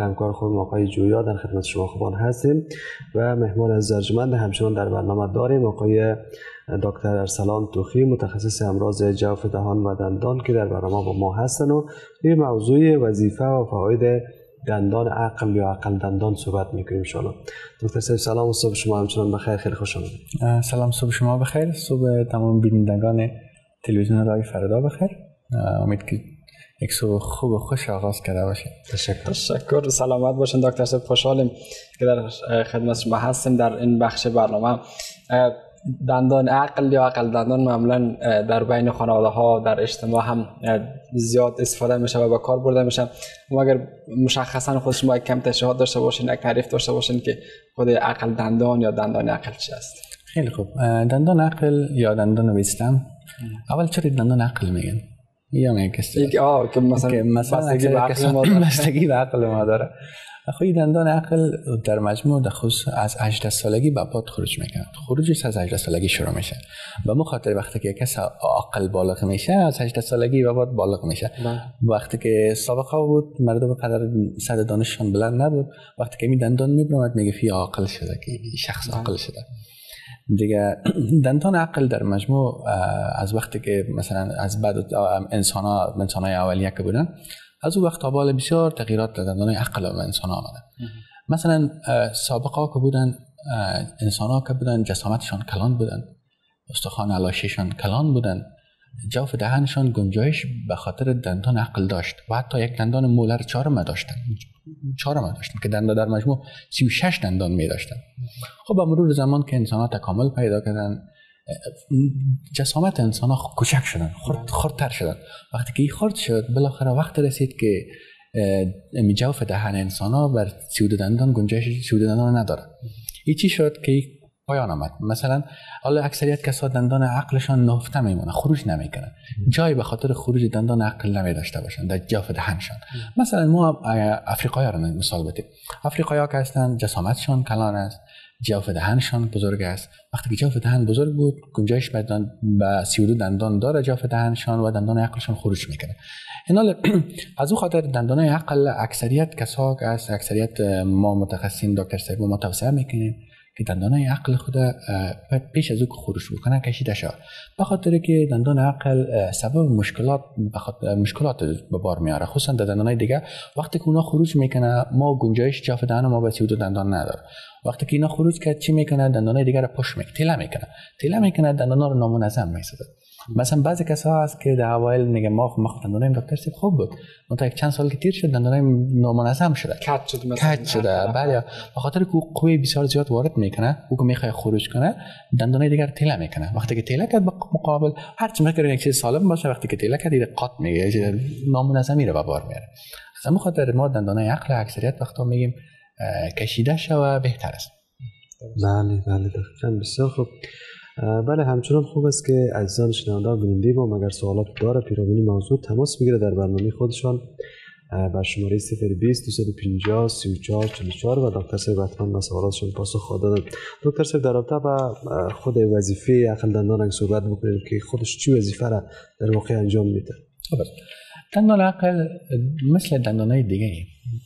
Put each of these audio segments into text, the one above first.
همکار خود آقای جویا در خدمت شما خوبان هستیم و مهمان از زرجمند همچنان در برنامه داریم آقای دکتر ارسلان توخی متخصص امراض جوف دهان و دندان که در برنامه با ما هستن و این موضوع وظیفه و فواید دندان عقل یا عقل دندان صحبت می‌کنیم ان دکتر صاحب سلام و صبح شما همچنان بخیر خیلی خوش آمدید. سلام صبح شما بخیر. صبح تمام بینندگان تلویزیون رای فردا بخیر. امید که یک صبح خوب و خوش آغاز کرده باشه تشکر. تشکر. سلامت باشین دکتر صاحب. خوشحالیم که در خدمت شما هستیم در این بخش برنامه. دندان عقل یا عقل دندان معمولا در بین خانواده ها در اجتماع هم زیاد استفاده میشه و به کار برده میشه. و اگر مشخصا خود شما کم تشریحات داشته باشین یک تعریف داشته باشین که خود عقل دندان یا دندان عقل چی است. خیلی خوب. دندان عقل یا دندان ویستم اول چرا دندان عقل میگن؟ یا میگن که آه که مثلا بستگی به عقل ما داره خب دندان عقل در مجموع در خصوص از 18 سالگی به بعد خروج می‌کنه خروجش از 18 سالگی شروع میشه و مو خاطر وقتی که کس عقل بالغ میشه از 18 سالگی به بعد بالغ میشه. وقتی که سابقه بود مردم قدر صد دانششان بلند نبود وقتی که می دندان میبرمد میگه فی عقل شده که شخص عقل شده دیگه دندان عقل در مجموع از وقتی که مثلا از بعد انسان ها انسان های اولیه که بودن از او وقت تا بسیار تغییرات در دندان عقل و انسان آمده. مثلا سابقا که بودن انسان ها که بودن جسامتشان کلان بودن استخوان علاشیشان کلان بودن. جوف دهنشان گنجایش به خاطر دندان عقل داشت و حتی یک دندان مولر چهارم داشتن. چهارم داشتن که دندان در مجموع 36 دندان می داشتن. خب با مرور زمان که انسان ها تکامل پیدا کردن جسامت انسان ها کوچک شدن خرد خردتر شدن. وقتی که این خرد شد بالاخره وقت رسید که جوف دهن انسان ها بر سیود دندان گنجایش سیود دندان نداره این چی شد که پایان آمد. مثلا حالا اکثریت کسا دندان عقلشان نهفته میمونه خروج نمی‌کنه جایی به خاطر خروج دندان عقل نمی داشته باشن در جوف دهنشان مثلا ما افریقایی رو مثال بدیم. افریقایی که هستن جسامتشان کلان است جوف دهنشان بزرگ است. وقتی جوف دهن بزرگ بود گنجایش به با 32 دندان داره جوف دهنشان و دندان عقلشان خروج می‌کنه. این از او خاطر دندان عقل اکثریت کسا که اکثریت ما متخصصین دکتر صاحب ما توصیه می‌کنیم که عقل خود پیش از او که خروج بکنه کشیده شد به خاطر که دندان عقل سبب مشکلات مشکلات به بار میاره خصوصا در دندان دیگه. وقتی که اونا خروج می‌کنه ما گنجایش جاف دهن ما به دندان نداره وقتی که اینا خروج کرد چی می‌کنه؟ دندانای دیگر رو پشت می‌کنه تیله می‌کنه. تیله می‌کنه دندانا رو نامنظم می‌سازه. مثلا بعضی کسا هست که در اوایل میگه ما خب ما دندانای دکتر سیب خوب بود. تا یک چند سال که تیر شد دندانای نامنظم شده. کات شده مثلا. کات شده. بله. به خاطر که قوی بسیار زیاد وارد می‌کنه او که می‌خواد خروج کنه دندانای دیگر تیله می‌کنه. وقتی که تیله کرد مقابل هر چی می‌کنه یک چیز سالم باشه وقتی که تیله کرد قات میگه. نامنظمی رو به بار میاره. از همون خاطر ما دندانای عقل اکثریت وقتا میگیم کشیده شوه بهتر است. بله بله دقیقا. بسیار خوب. بله همچنان خوب است که عزیزان شنونده بیننده ما مگر سوالات داره پیرامون موضوع تماس بگیره در برنامه خودشان بر شماره 020 250 34 44 و دکتر صاحب حتما به سوالاتشون پاسخ خواهد دکتر صاحب در رابطه با خود وظیفه عقل دندان صحبت بکنیم که خودش چی وظیفه را در واقع انجام میده؟ دندان عقل مثل دندان های دیگه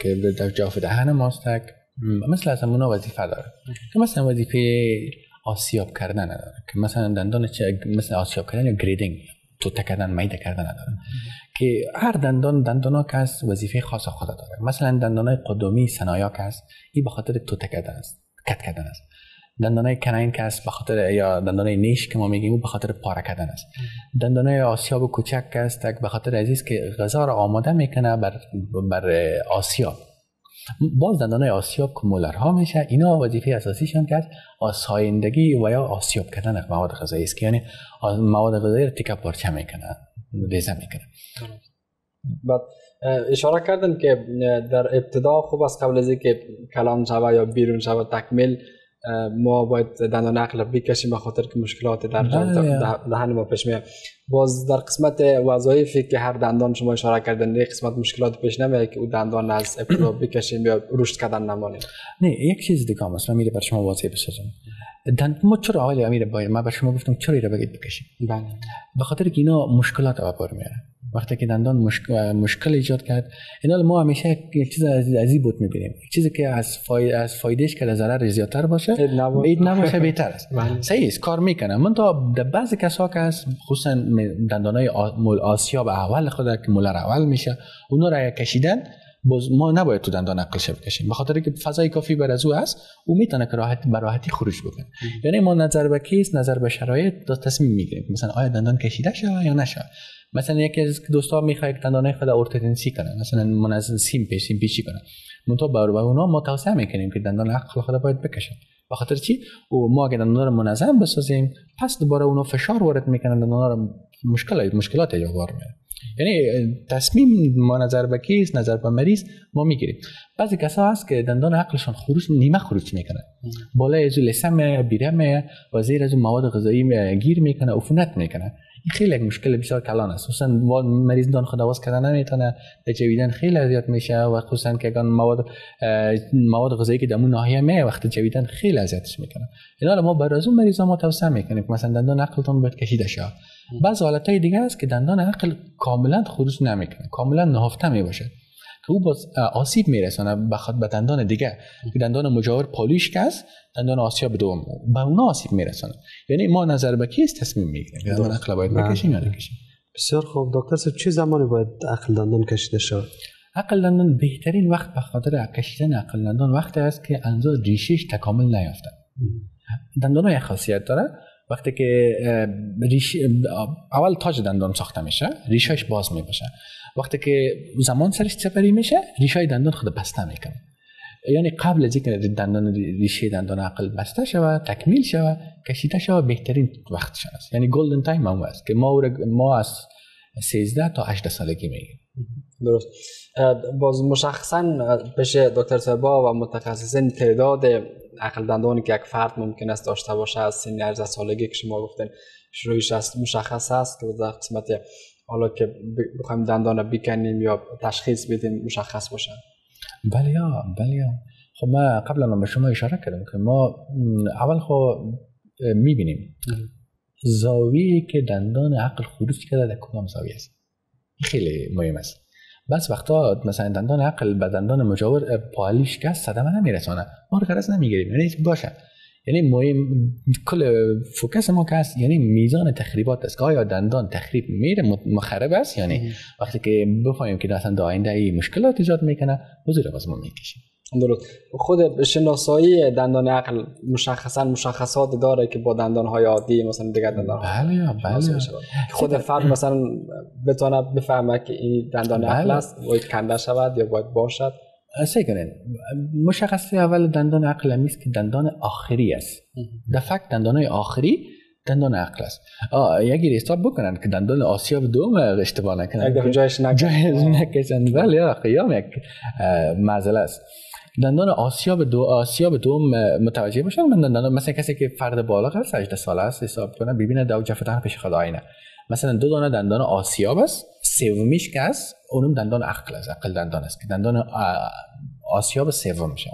که در جاف دهن ماستک مثل از همونا وظیفه داره. که مثلا وظیفه آسیاب کردن نداره که مثلا دندان مثل آسیاب کردن یا گریدینگ تو کردن میده کردن نداره که هر دندان دندان که از وظیفه خاص خود داره. مثلا دندان های قدومی سنایا که است این به خاطر تو کردن است کت کردن است. دندانای کناین که است به خاطر یا دندانای نیش که ما میگیم او به خاطر پاره کردن است. دندانای آسیاب کوچک که است به خاطر عزیز که غذا را آماده می‌کنه بر بر آسیاب. باز دندانای آسیاب که مولرها میشه اینا وظیفه اساسیشان که آسایندگی و یا آسیاب کردن مواد غذایی است که یعنی مواد غذایی رو تیکه پارچه می‌کنه ریزه می‌کنه بعد اشاره کردن که در ابتدا خوب است قبل از اینکه کلام شوه یا بیرون شوه تکمیل ما باید دندان عقل بکشیم خاطر که مشکلات در بله. دهن ما پیش میاد. باز در قسمت وظایفی که هر دندان شما اشاره کردن این قسمت مشکلات پیش نمیاد که او دندان از ابتدا بکشیم یا رشد کردن نمانیم. نه یک چیز دیگه هم است من میره بر شما واضح بسازم. دند ما چرا آقای امیر باید ما بر شما گفتم چرا رو بگید بکشیم؟ بله. به خاطر که اینا مشکلات به بار میاره وقتی که دندان مشکل, مشکل ایجاد کرد اینا ما همیشه یک چیز از این بود می‌بینیم. چیزی که از فای... از فایدهش که ضرر زیادتر باشه اید نباشه. بهتر است. بله. صحیح است کار می‌کنه. من تا بعضی کسا که هست خصوصا دندانای مول آسیاب اول خود که مولر اول میشه اونا را کشیدن. باز ما نباید تو دندان عقل بکشیم به خاطر که فضای کافی بر از او هست او می‌تونه که راحت به راحتی خروج بکنه. یعنی ما نظر به case نظر به شرایط دو تصمیم می‌گیریم. مثلا آیا دندان کشیده شده یا نشه مثلا یکی از دوستا می‌خواد دندانای خود ارتودنسی کنه. مثلا منظم سیم پیش سیم پیچی کنه منتها بر اونا ما توصیه می‌کنیم که دندان عقل خود باید بکشن به خاطر چی؟ او ما اگه دندان رو منظم بسازیم پس دوباره اونا فشار وارد می‌کنن دندان رو مشکلات مشکلات ایجاد می‌کنه یعنی تصمیم ما نظر به case نظر به مریض ما می‌گیریم. بعضی کسا هست که دندان عقلشان خروج نیمه خروج می‌کنه. بالای از لسم بیرم و زیر از مواد غذایی گیر می‌کنه عفونت می‌کنه. این خیلی یک مشکل بسیار کلان است. خصوصا مریض دان خداواز کردن نمی‌تونه جویدن خیلی اذیت میشه و خصوصا که اگر مواد مواد غذایی که دمون ناحیه می وقت جویدن خیلی اذیتش می‌کنه. اینا ما برای از اون مریضا ما توصیه می‌کنیم مثلا دندان عقلتون باید کشیده شه. بعض حالت های دیگه است که دندان عقل کاملا خروج نمی‌کنه. کاملا نهفته می باشه که او باز آسیب میرسانه بخاطر به دندان دیگه. که دندان مجاور پالیش که است دندان آسیا به دوم به اونا آسیب میرسانه یعنی ما نظر به کیس تصمیم می‌گیریم؟ دندان عقل باید بکشیم یا نکشیم؟ بسیار خوب. دکتر صاحب چه زمانی باید عقل دندان کشیده شود؟ عقل دندان بهترین وقت به خاطر کشیدن عقل دندان وقت است که انزا ریشش تکامل نیافته دندان های خاصیت داره. وقتی که ریش اول تاج دندان ساخته میشه ریشاش باز می‌باشه. وقتی که زمان سرش سپری میشه ریشای دندان خود بسته می‌کنه. یعنی قبل از اینکه دندان ریشه دندان عقل بسته شود تکمیل شود کشیده شود بهترین وقتش است یعنی گلدن تایم هم است که ما ما از 13 تا 18 سالگی میگیم. درست. باز مشخصا پیش دکتر صاحبا و متخصصین تعداد عقل دندانی که یک فرد ممکن است داشته باشه از سن 18 سالگی که شما گفتین شروعش است مشخص است. که در قسمت حالا که بخوایم دندان بکنیم یا تشخیص بدیم مشخص باشن بله یا بله یا. خب ما قبلا به شما اشاره کردم که ما اول خب می‌بینیم زاویه که دندان عقل خروج کرده در کدام زاویه است. خیلی مهم است. بس وقتا مثلا دندان عقل به دندان مجاور پالیش که صدمه نمیرسانه. ما رو غرض نمی‌گیریم. یعنی باشه. یعنی مهم کل فوکس ما که است یعنی میزان تخریبات است. که آیا دندان تخریب میره مخرب است یعنی وقتی که بفهمیم که اصلا آینده ای مشکلات ایجاد می‌کنه حضور باز ما می‌کشیم. درست. خود شناسایی دندان عقل مشخصا مشخصات داره که با دندان های عادی مثلا دیگر دندان بله بله. خود فرد مثلا بتونه بفهمه که این دندان عقل بله. است باید کنده شود یا باید باشد. سعی کنین. مشخصه اول دندان عقل است که دندان آخری است. دفعه دندان های آخری دندان عقل است. آه یکی ریستار بکنن که دندان آسیاب دوم اشتباه نکنن. اگر جایش نکشن. بله قیام یک معزله است. دندان آسیاب دو آسیاب دوم متوجه باشن. من دندان مثلا کسی که فرد بالغ است 18 ساله است حساب کنه ببینه دو جفتن پیش خود آینه مثلا دو دانه دندان آسیاب است سومیش که است اونم دندان عقل است عقل دندان است. که دندان آسیاب سوم میشه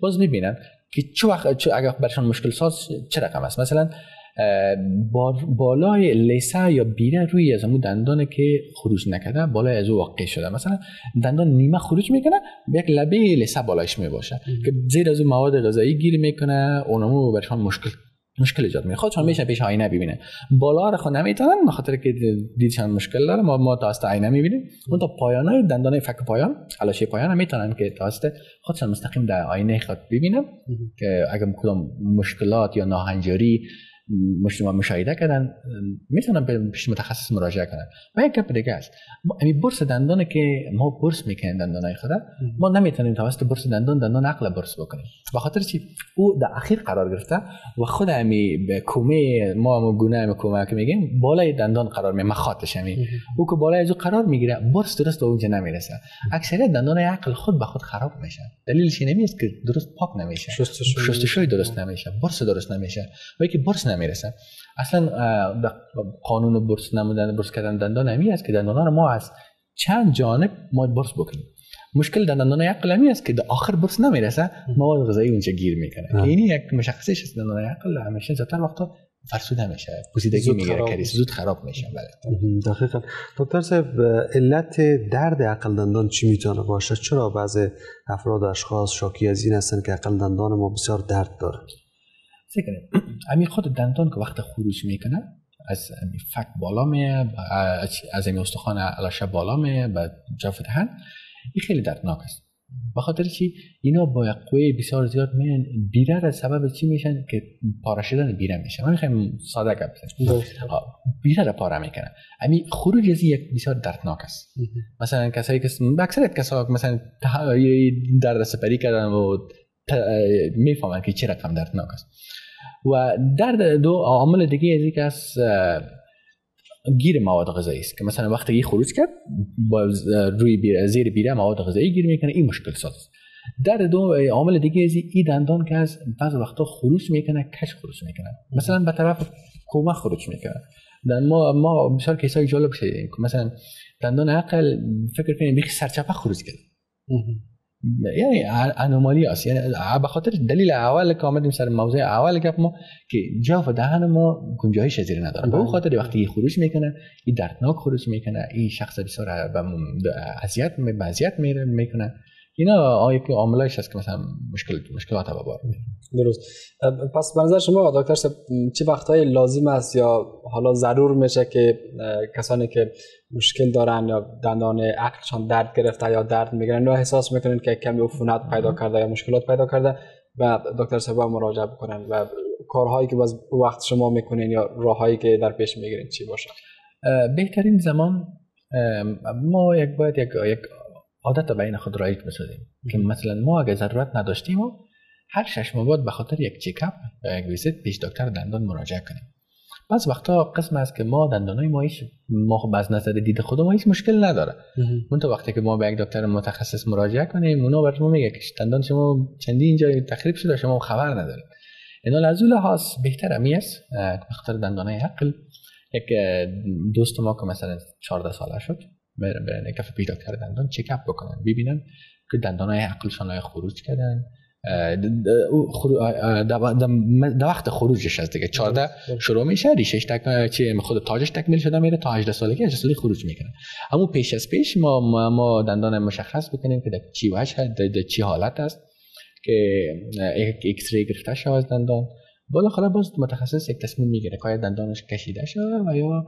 باز می‌بینن که چه وقت چه اگر برشان مشکل ساز چه رقم است؟ مثلا بالای لیسه یا بیره روی از همون دندان که خروج نکرده بالای از او واقع شده. مثلا دندان نیمه خروج می‌کنه به یک لبه لیسه بالایش می‌باشه که زیر از اون مواد غذایی گیر می‌کنه اونمو برشان مشکل مشکل ایجاد می‌کنه. خودشون میشه پیش آینه ببینه بالا رو خود نمی‌تونن به خاطر که دیدشان مشکل داره ما ما تا آینه می‌بینیم. اون تا پایانای دندانه فک پایان حلاشه پایان می‌تونن که تا خودشان مستقیم در آینه خود ببینن که اگر کدام مشکلات یا ناهنجاری مشاهده کردن می‌تونن به پیش متخصص مراجعه کنن. و یک گپ دیگه است. این برس دندانه که ما برس می‌کنیم دندانای خود ما نمی‌تونیم توسط برس دندان دندان عقل برس بکنیم. به خاطر چی؟ او در اخیر قرار گرفته و خود امی به کومه ما هم گونه هم کومه که میگیم بالای دندان قرار می مخاطش همی او که بالای از قرار می‌گیره برس درست به اونجا نمی‌رسه. اکثریت دندان عقل خود به خود خراب میشه. دلیلش اینه است که درست پاک نمیشه. شستشوی. درست نمیشه. برس درست نمیشه. و که برس نمی‌رسه. اصلا قانون برس نمودن برس کردن دندان همی است که دندان ما از چند جانب ما برس بکنیم. مشکل دندان عقل است که در آخر برس نمی‌رسه. مواد غذایی اونجا گیر می‌کنه. که این یک مشخصش است دندان عقل همیشه زیادتر وقتا فرسوده میشه. پوسیدگی می‌گیره کریس. زود خراب میشه. بله. دقیقا. دکتر صاحب علت درد عقل دندان چی می‌تونه باشه؟ چرا بعضی افراد و اشخاص شاکی از این هستن که عقل دندان ما بسیار درد داره؟ کنید همین خود دندان که وقت خروج می‌کنه از همین فک بالا میه از همین استخوان علاشه بالا میه و جوف دهن این خیلی دردناک است. به خاطر چی؟ اینا با قوه بسیار زیاد میان بیره از سبب چی میشن؟ که پاره شدن بیره میشه. من می‌خوایم ساده گپ بزنیم آه، بیره را پاره می‌کنه. همین خروج از یک بسیار دردناک است. مثلا کسایی که اکثریت کسا که مثلا درد سپری کردن و می‌فهمن که چه رقم دردناک است. و درد دو عامل دیگه از که از گیر مواد غذایی است که مثلا وقتی یه خروج کرد با روی بیر زیر بیره مواد غذایی گیر می‌کنه این مشکل ساز درد دو عامل دیگه از این دندان که از بعض وقتا خروج می‌کنه کش خروج می‌کنه. مثلا به طرف کومه خروج می‌کنه. در ما ما بسیار کیسای جالب شدیم مثلا دندان عقل فکر کنیم بیخی سرچپه خروج کرد. یعنی انومالی است یعنی به خاطر دلیل اول که آمدیم سر موضوع اول گپ ما که جوف دهن ما گنجایش زیر نداره. به خاطر وقتی خروج می‌کنه این دردناک خروج می‌کنه این شخص بسیار اذیت اذیت میره می‌کنه. اینا که عاملش هست که مثلا مشکل مشکلات به بار درست. پس به نظر شما دکتر چه وقتهایی لازم است یا حالا ضرور میشه که کسانی که مشکل دارن یا دندان عقلشان درد گرفته یا درد می‌گیرن یا احساس می‌کنن که کمی عفونت پیدا کرده یا مشکلات پیدا کرده و دکتر صاحب هم مراجعه بکنن و کارهایی که باز وقت شما می‌کنین یا راههایی که در پیش می‌گیرین چی باشه؟ بهترین زمان ما یک باید یک, یک عادت بین خود رایج بسازیم. که مثلا ما اگر ضرورت نداشتیم و هر شش ماه بعد به خاطر یک چکاپ یا یک ویزیت پیش دکتر دندان مراجعه کنیم. بعض وقتا قسم است که ما دندانای ما هیچ ما خب از نظر دید خود ما هیچ مشکل نداره. اون تو وقتی که ما به یک دکتر متخصص مراجعه کنیم اونا بر ما میگه که دندان شما چندی اینجا تخریب شده شما خبر ندارید اینا از اون لحاظ بهتر امی است بخاطر دندانای عقل. یک دوست ما که مثلا 14 ساله شد برن برن دفعه پیش دکتر دندان چکاپ بکنن. ببینن که دندانای عقلشان آیا خروج کردن. اه، د- د- او خرو- اه، اه، د- د- د وقت خروجش از دیگه. 14 شروع میشه ریشش تک چی خود تاجش تکمیل شده میره تا 18 سالگی 18 سالگی خروج می‌کنه. اما پیش از پیش ما ما, دندان مشخص بکنیم که در چی وجه هست در در چی حالت است که X-ray گرفته شود از دندان. بالاخره باز متخصص یک تصمیم می‌گیره که دندانش کشیده شده و یا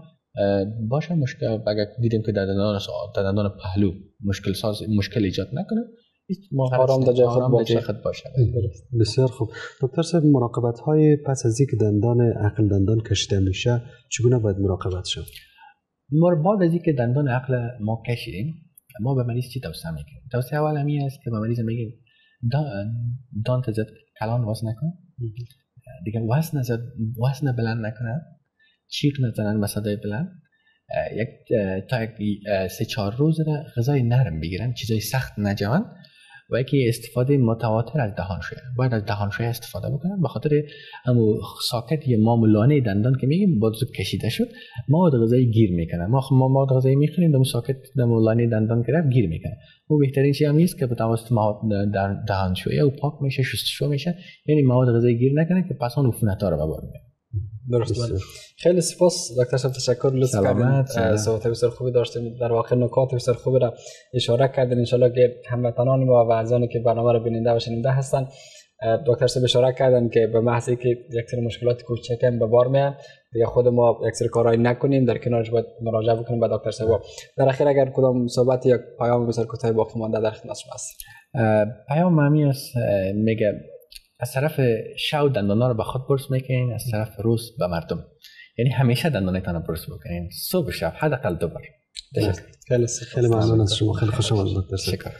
باشه مشکل اگر دیدیم که در دندان در دندان پهلو مشکل ساز مشکل ایجاد نکنه ما آرام در جای خود باشه. بسیار خوب. دکتر صاحب مراقبت های پس از اینکه دندان عقل دندان کشیده میشه چگونه باید مراقبت شد؟ ما بعد از اینکه دندان عقل ما کشیدیم ما به مریض چی توصیه می‌کنیم؟ توصیه اول همی است که به مریض میگیم دا- دان تا زد کلان واس نکن. دیگه وزن نزد وزن بلند نکنن چیق نزنن به صدای بلند یک تا یک سه چهار روز را غذای نرم بگیرن چیزای سخت نجوان و یکی استفاده متواتر از دهانشویه باید از دهانشویه استفاده بکنن به خاطر ساکت یا مامولانه دندان که میگیم با زود کشیده شد مواد غذایی گیر می‌کنه ما ما مواد غذایی می‌خوریم دمو ساکت دمو لانه دندان گرفت گیر می‌کنه او بهترین چیز هم نیست که به توسط مواد در دهانشویه و پاک میشه شستشو میشه. یعنی مواد غذایی گیر نکنه که پس آن عفونت ها رو به درست. بله. خیلی سپاس دکتر صاحب تشکر. لطف کردین. اه، صحبت بسیار خوبی داشتیم در واقع نکات بسیار خوبی را اشاره کردین. انشالله که هموطنان ما و اعضانی که برنامه را بیننده و شنونده هستن دکتر صاحب اشاره کردن که به محض که یک سری مشکلات کوچک هم به بار میان دیگه خود ما یک سری کارهایی نکنیم. در کنارش باید مراجعه بکنیم به دکتر صاحب. در اخیر اگر کدام صحبت یا پیام بسیار کوتاه باقی مانده در خدمت شما اه، پیام مهمی است میگه از طرف شو دندانا رو به خود برس می‌کنین از طرف روز به مردم. یعنی همیشه دندانتان رو برس بکنین صبح شب حداقل دو بار خیلی. خیلی ممنون از شما. خیلی خوش آمد دکتر صاحب شکر